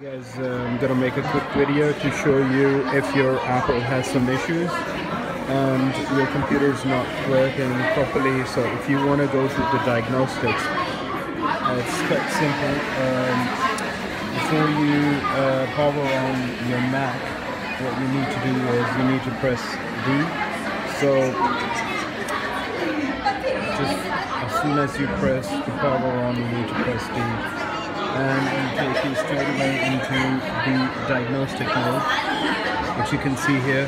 guys, uh, I'm gonna make a quick video to show you if your Apple has some issues and your computer is not working properly. So if you want to go through the diagnostics, it's quite simple. Um, before you uh, power on your Mac, what you need to do is you need to press D. So just as soon as you press the power on, you need to press D and take you straight away into the diagnostic mode, which you can see here.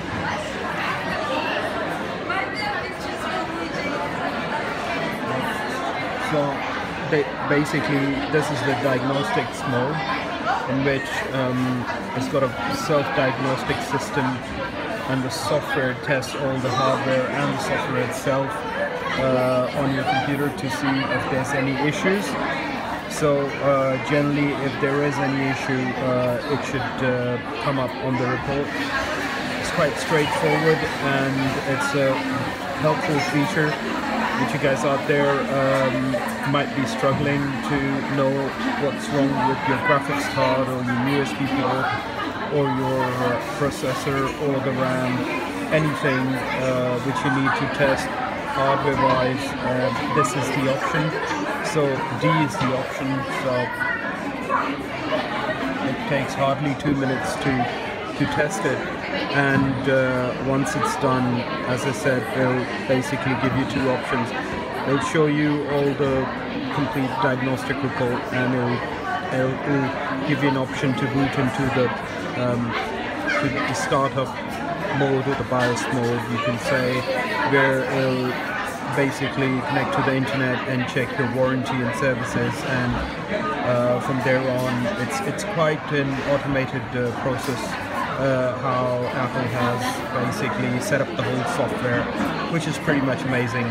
So basically, this is the diagnostics mode, in which um, it's got a self-diagnostic system, and the software tests all the hardware and the software itself uh, on your computer to see if there's any issues so uh, generally, if there is any issue, uh, it should uh, come up on the report. It's quite straightforward and it's a helpful feature which you guys out there um, might be struggling to know what's wrong with your graphics card or your USB port or your uh, processor or the RAM, anything uh, which you need to test hardware wise, uh, this is the option. So D is the option so it takes hardly two minutes to to test it. And uh, once it's done as I said they'll basically give you two options. They'll show you all the complete diagnostic report and it'll, it'll, it'll give you an option to boot into the um, to the startup mode or the BIOS mode you can say where it'll basically connect to the internet and check the warranty and services and uh, from there on it's it's quite an automated uh, process uh, how Apple has basically set up the whole software which is pretty much amazing.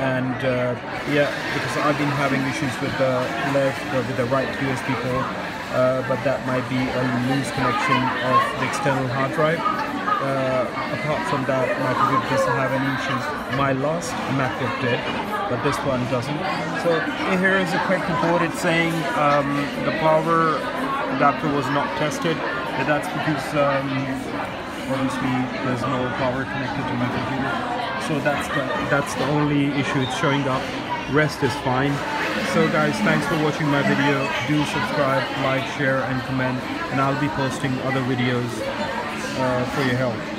And uh, yeah because I've been having issues with the left uh, with the right USB port uh, but that might be a loose connection of the external hard drive uh, apart from that, my computer doesn't have any issues. My last MacBook did, but this one doesn't. So here is a quick report. It's saying um, the power adapter was not tested. That's because um, obviously there's no power connected to my computer. So that's the that's the only issue it's showing up. Rest is fine. So guys, thanks for watching my video. Do subscribe, like, share, and comment, and I'll be posting other videos Uh, for your help.